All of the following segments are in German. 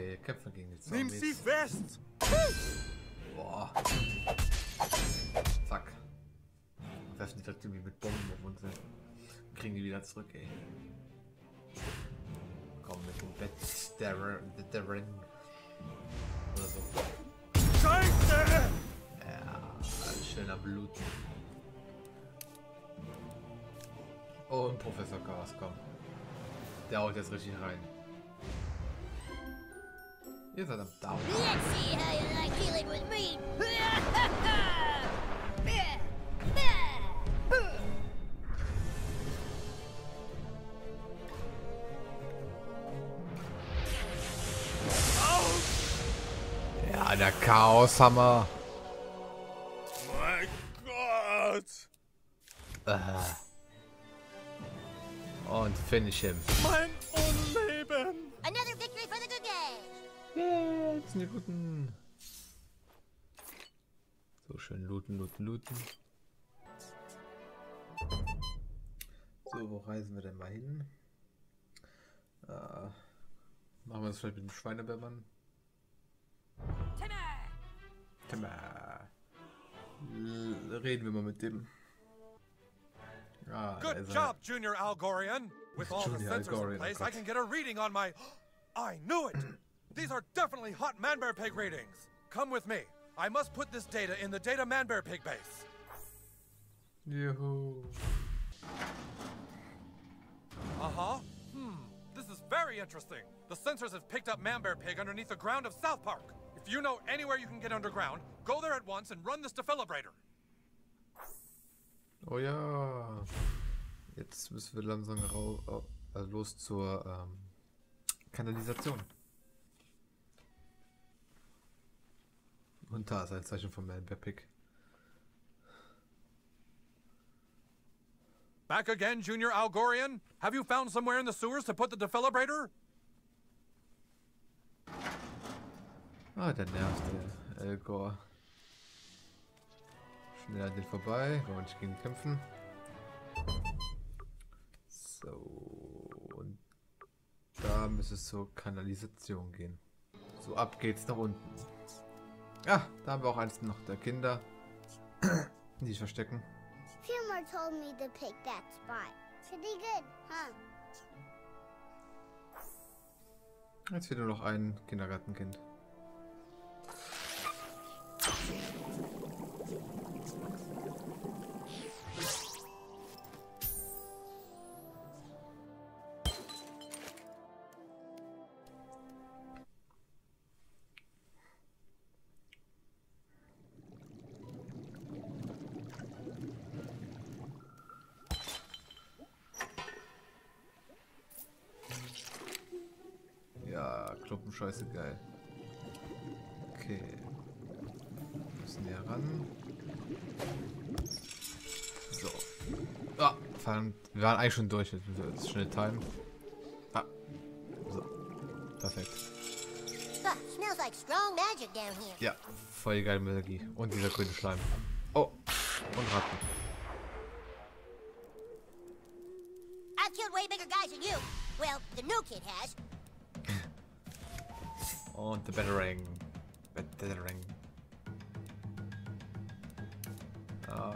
Okay, kämpfen gegen die Nimm sie Zombies. fest! Boah. Fuck. Werfen die direkt irgendwie mit Bomben um uns. Und kriegen die wieder zurück, ey. Komm mit dem Bett der, der Ring. Oder so. Scheiße! Ja, ein schöner Blut. Und Professor Chaos, komm. Der haut jetzt richtig rein. Ihr seid am Down. Let's see how you like dealing with me. Ja, der Chaoshammer. Mein Gott! Äh. Und finish him. Mein Das sind die guten. So schön looten, looten, looten. So, wo reisen wir denn mal hin? Äh, machen wir das vielleicht mit dem Schweinebärmann? Timmer. Reden wir mal mit dem. Ah, Good job, Junior Algorian! With all the sensors in place, oh I Gott. can get a reading on my... I knew it! These are definitely hot Manbear Pig readings! Come with me. I must put this data in the data Manbear Pig base. Juhu. Uh-huh. Hmm. This is very interesting. The sensors have picked up Manbear Pig underneath the ground of South Park. If you know anywhere you can get underground, go there at once and run this defibrillator. Oh ja. Jetzt müssen wir langsam rau au- äh, los zur ähm, Kanalisation. Und da ist ein Zeichen von Melon Pig. Back again, Junior Algorian? Have you found somewhere in the sewers to put the defibrillator? Ah, der nervt, der Elgor. Schnell an den vorbei. Wollen wir nicht gegen ihn kämpfen. So. Und da müsste es zur Kanalisation gehen. So, ab geht's nach unten. Ah, da haben wir auch eins noch der Kinder. Die sich verstecken. Fillmore told me to pick that spot. Pretty good, huh? Jetzt fehlt nur noch ein Kindergartenkind. Ja, Klumpenscheiße, geil. Okay. Müssen hier ran. So. Ah, verdammt. Wir waren eigentlich schon durch. Jetzt müssen wir jetzt schnell timen. Ah. So. Perfekt. Ja, voll geile Melodie. Und dieser grüne Schleim. Oh. Und Ratten. I've killed way bigger guys than you. Well, the new kid has. Und der Battering. Battering. Ah.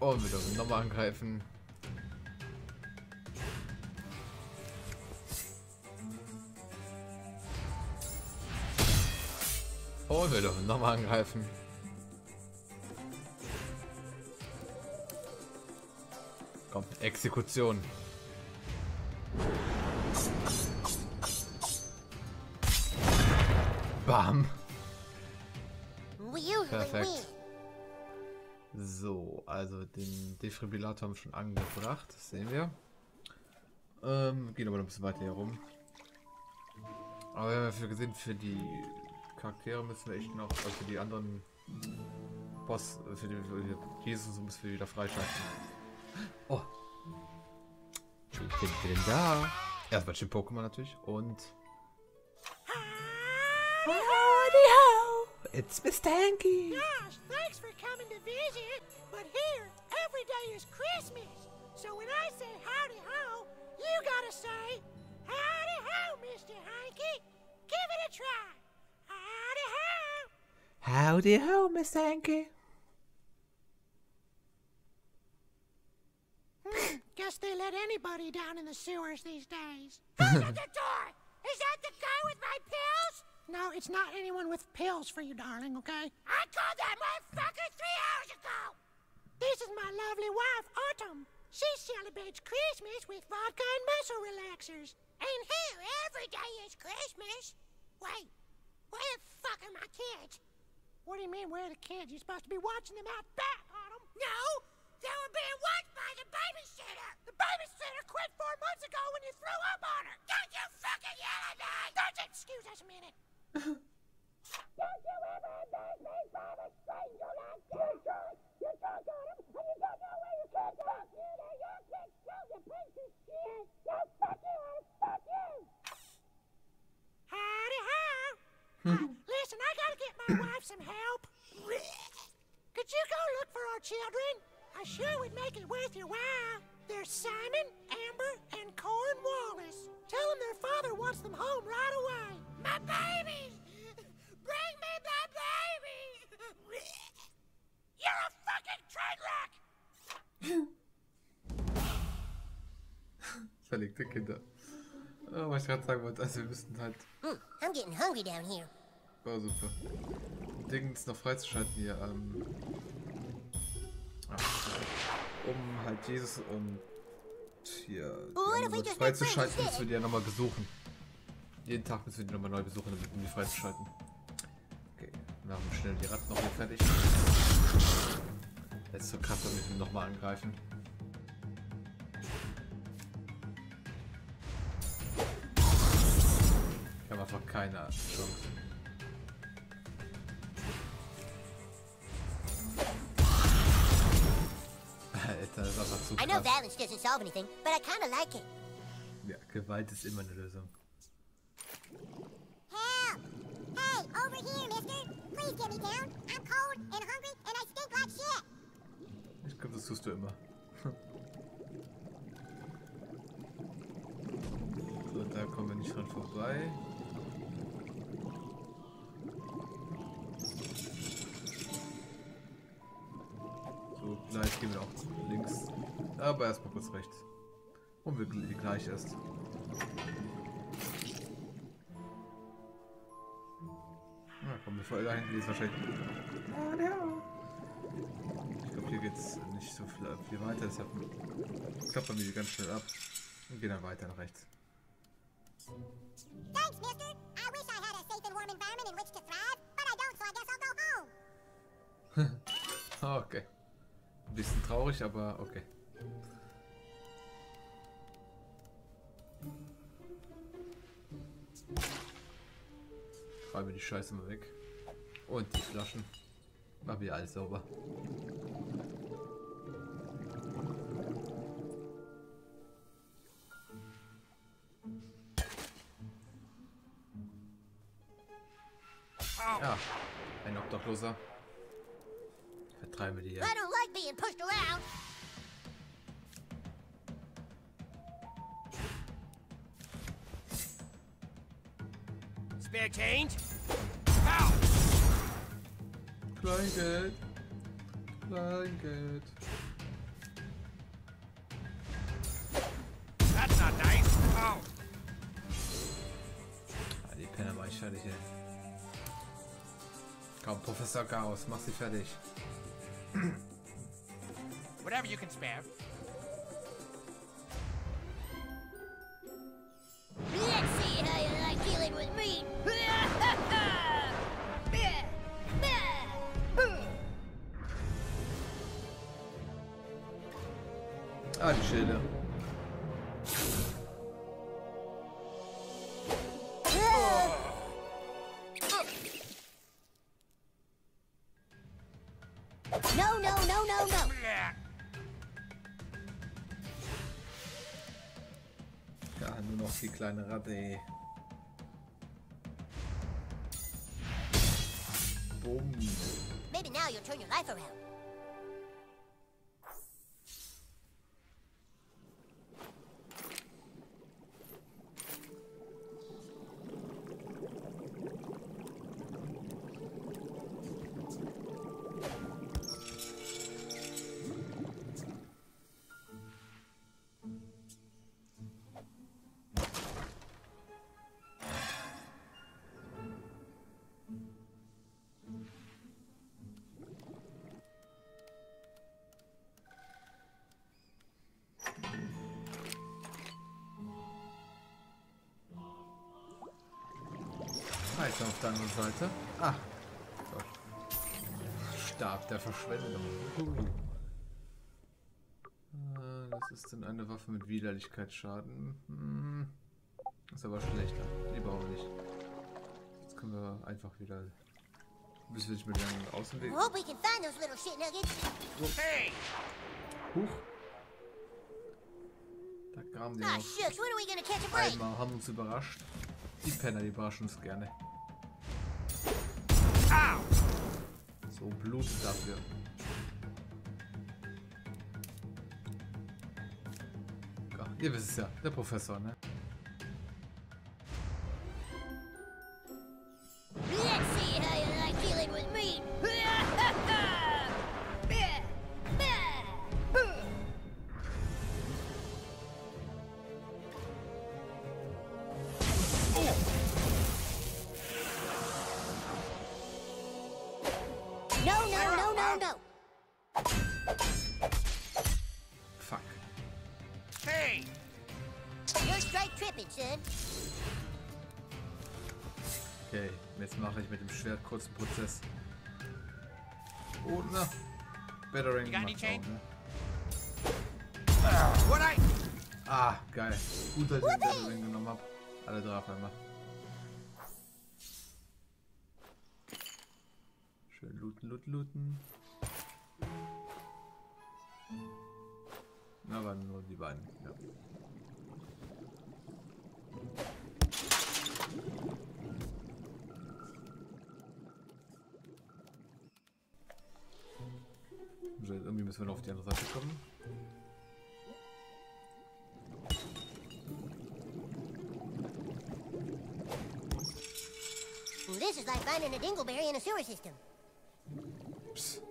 Und wir dürfen nochmal angreifen. Und wir dürfen nochmal angreifen. Komm, Exekution. Bam. Perfekt. So, also den Defibrillator haben wir schon angebracht. Das sehen wir. Ähm, gehen aber noch ein bisschen weiter hier rum. Aber wir haben ja für gesehen, für die Charaktere müssen wir echt noch, also für die anderen Boss, für die für Jesus müssen wir wieder freischalten. Oh. Finden wir denn da? Erstmal schön Pokémon natürlich und. Howdy ho! It's Mr. Hanky! Gosh, thanks for coming to visit. But here, every day is Christmas. So when I say howdy ho, you gotta say howdy ho, Mr. Hanky. Give it a try. Howdy ho. Howdy ho, Miss Hanky. Hmm, guess they let anybody down in the sewers these days. Who's at the door? Is that the guy with my pills? No, it's not anyone with pills for you, darling, okay? I called that motherfucker three hours ago! This is my lovely wife, Autumn. She celebrates Christmas with vodka and muscle relaxers. And here, every day is Christmas. Wait, where the fuck are my kids? What do you mean, where are the kids? You're supposed to be watching them out back, Autumn. No, they were being watched by the babysitter. The babysitter quit four months ago when you threw up on her. Don't you fucking yell at me! Don't you excuse us a minute. don't you ever make me promise stranger like you, Charlie. You don't got him, and you don't know where kids are. Fuck you, they're your kids, too, you piece of shit. No, fuck you, fuck you. Howdy ho. Uh, listen, I gotta get my wife some help. Could you go look for our children? I sure would make it worth your while. They're Simon, Amber, and Cornwallis. Tell them their father wants them home right away. My babies! Bring me my baby! You're a fucking train wreck! Verlegte Kinder. Oh, was ich gerade sagen wollte, also wir müssen halt. Hmm, I'm getting hungry down here. Oh, super. Dings noch freizuschalten hier. Ähm, ah, um halt Jesus und hier just freizuschalten, müssen wir die ja nochmal besuchen. Jeden Tag müssen wir die nochmal neu besuchen, damit- um die freizuschalten. Okay, wir machen schnell die Ratten noch hier fertig. Jetzt zur Kasse müssen wir nochmal angreifen. Ich habe einfach keine Chance. Das ist einfach zu I know krass. violence doesn't solve anything, but I kinda like it. Ja, Gewalt ist immer eine Lösung. Help! Hey, over here, mister! Please get me down. I'm cold and hungry and I stink like shit. Ich glaube, das tust du immer. so, da kommen wir nicht dran vorbei. Gehen wir auch links. Aber erstmal kurz rechts. Und wir gl- gleich erst. Na, kommen wir voll dahin, ist wahrscheinlich. Ich glaube, hier geht's nicht so viel, weiter, deshalb klappern wir die ganz schnell ab und gehen dann weiter nach rechts. Thanks, mister. I wish I had a safe and warm environment in which to thrive, but I don't, so I guess I'll go home. Okay. Ein bisschen traurig, aber okay. Räume die Scheiße mal weg. Und die Flaschen. Machen wir alles sauber. Ja, ein Obdachloser. Vertreiben wir die ja. Being pushed around. Spare change? Kleingeld. Kleingeld. That's not nice. Oh. Ah, die Penner mach ich fertig, ey. Komm, Professor Chaos, mach sie fertig. Whatever you can spare. Let's see how you like dealing with me. Ah, die kleine Ratte, ey. Maybe now you'll turn your life around. Er auf der anderen Seite? Ah. Gott. Stab der Verschwendung. Äh, Das ist denn eine Waffe mit Widerlichkeitsschaden. Hm. Ist aber schlechter. Die brauchen wir nicht. Jetzt können wir einfach wieder. Bis wir nicht mit langen Außenweg. Hope we can find those little shit nuggets. Hey! Huch. Da kamen die Ah, noch. shucks, when are we gonna catch a break? Einmal haben uns überrascht. Die Penner, die überraschen uns gerne. So Blut dafür. Ihr wisst es ja, der Professor, ne? What I. Ah, geil. Gut, dass ich den Bettering genommen habe. Alle drei auf einmal. Schön looten, looten, looten. Na, waren nur die beiden, ja. Irgendwie müssen wir noch auf die andere Seite kommen. This is like finding a dingleberry in a sewer system. Psst.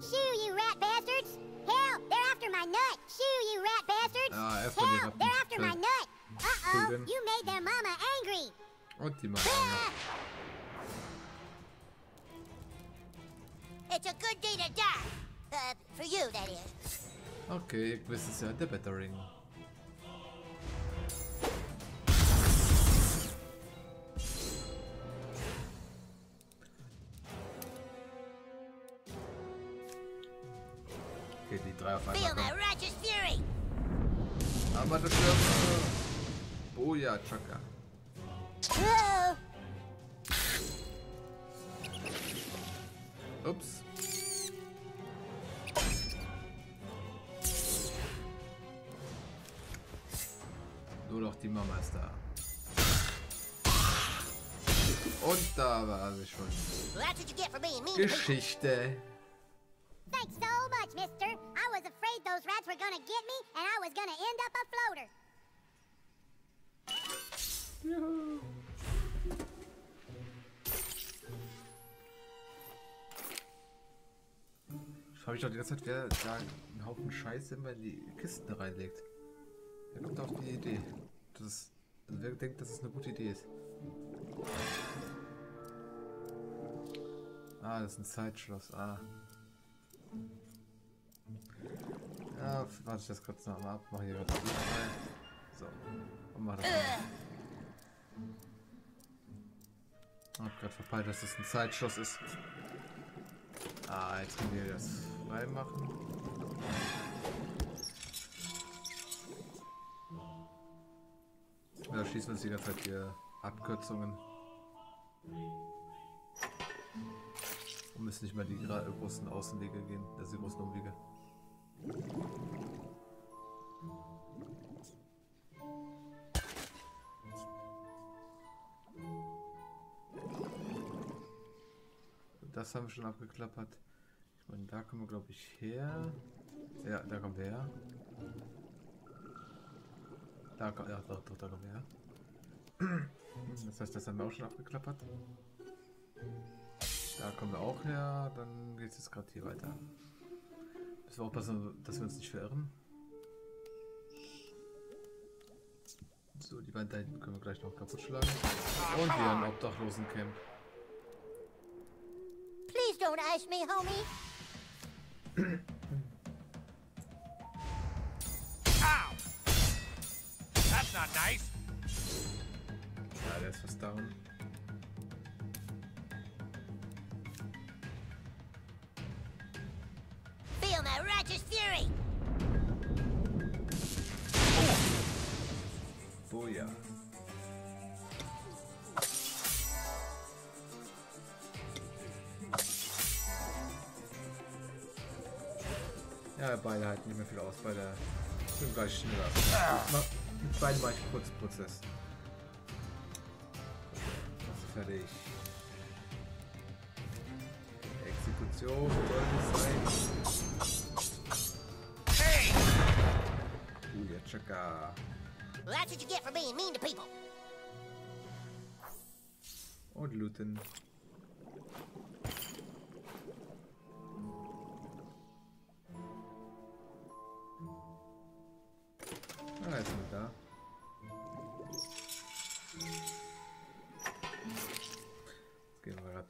Shoo, you rat bastards! Help! They're after my nut! Shoo, you rat bastards! Ah, Help! They're after my nut! Uh-oh! You made their mama angry! Und die machen It's a good day to die! Uh, for you, that is. Okay, ihr wisst es ja, der Bettering. Okay, die drei auf einmal Feel my kommen. righteous fury! Aber das. Oh ja, Chaka. Ups. Nur noch die Mama ist da. Und da war sie schon. Well, Ich frage mich doch die ganze Zeit, wer da einen Haufen Scheiße immer in die Kisten reinlegt. Wer kommt auf die Idee? Das ist, also wer denkt, dass es eine gute Idee ist? Ah, das ist ein Zeitschloss. Ah. Ja, warte ich das kurz noch mal ab. Mach hier Licht rein. So. Und mach das mal. Hab gerade verpeilt, dass das ein Zeitschloss ist. Ah, jetzt können wir das freimachen. Da schießen wir uns die ganze Zeit hier Abkürzungen. Und müssen nicht mal die großen Außenwege gehen, also die großen Umwege. Das haben wir schon abgeklappert. Meine, da kommen wir, glaube ich, her. Ja, da kommen wir her. Da, ja, doch, doch, da kommen wir her. Das heißt, das haben wir auch schon abgeklappert. Da kommen wir auch her. Dann geht es jetzt gerade hier weiter. Müssen wir aufpassen, dass wir uns nicht verirren. So, die Wand da hinten können wir gleich noch kaputt schlagen. Und wieder ein Obdachlosencamp. Please don't ice me, homie. Ow! That's not nice. Ja, der ist fast down. Feel my righteous fury! Boja. Beide halten nicht mehr viel aus. Beide sind gleich schneller. Ma- Mit beiden mache ich einen kurzen Prozess. Das ist fertig. Exekution soll es sein. Boja, Chaka. Well, that's what you get for being mean to people. Und looten.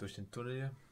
Jetzt gehen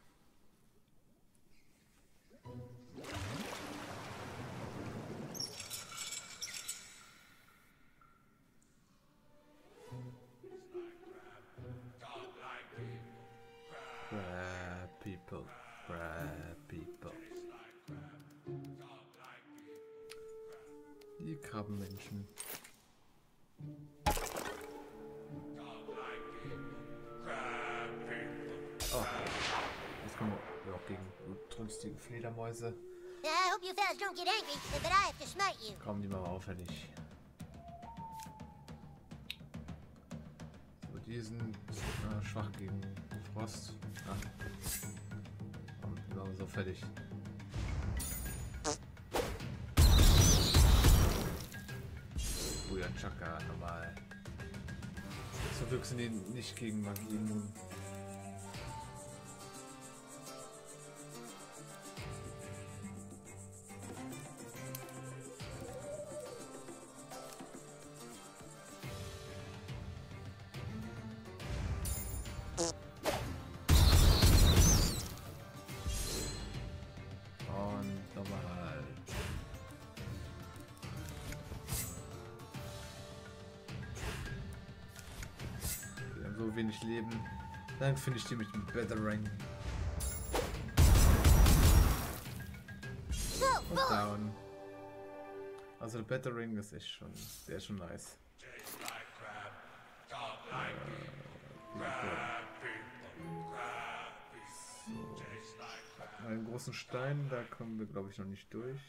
smite you. Kommen die mal auffällig. So, die sind äh, schwach gegen Frost. Ah. Komm, wir so fertig. Chaka, normal. Zum Glück sind die nicht gegen Magie immun. Wenig Leben. Dann finde ich die mit dem Battering. Oh, Und down. Also der Battering ist echt schon, der ist schon nice. Einen großen Stein, da kommen wir glaube ich noch nicht durch.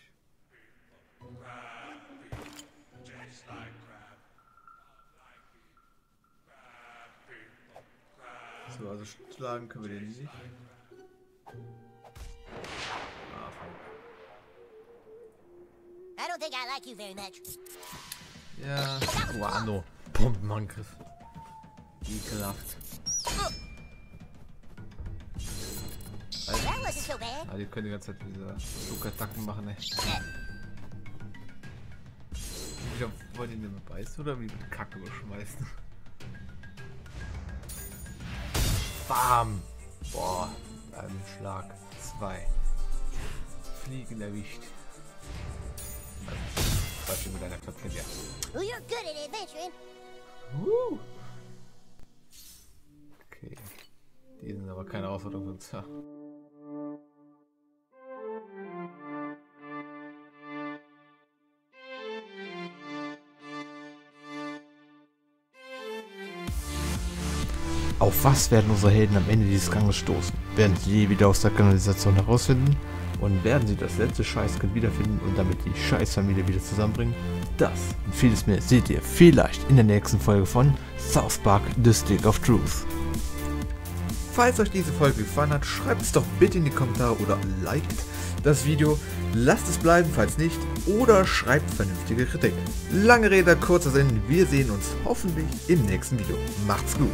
Schlagen können wir den nicht. Ah, fuck. I don't think I like you very much. Ja, Guano. Bombenangriff. Ekelhaft. That wasn't so bad. Ah, die können die ganze Zeit diese Flug-Attacken machen, ey. Wieder wollen die den mal beißen oder wie mit Kacke überschmeißen? Bam! Boah, mit einem Schlag. Zwei. Fliegen erwischt. Quatsch mit deiner Köpfe, ja. Well, you're good at adventuring. Uh. Okay. Die sind aber keine Herausforderung für uns. Was werden unsere Helden am Ende dieses Ganges stoßen? Werden sie je wieder aus der Kanalisation herausfinden? Und werden sie das letzte Scheißkind wiederfinden und damit die Scheißfamilie wieder zusammenbringen? Das und vieles mehr seht ihr vielleicht in der nächsten Folge von South Park The Stick of Truth. Falls euch diese Folge gefallen hat, schreibt es doch bitte in die Kommentare oder liked das Video. Lasst es bleiben, falls nicht, oder schreibt vernünftige Kritik. Lange Rede, kurzer Sinn, wir sehen uns hoffentlich im nächsten Video. Macht's gut!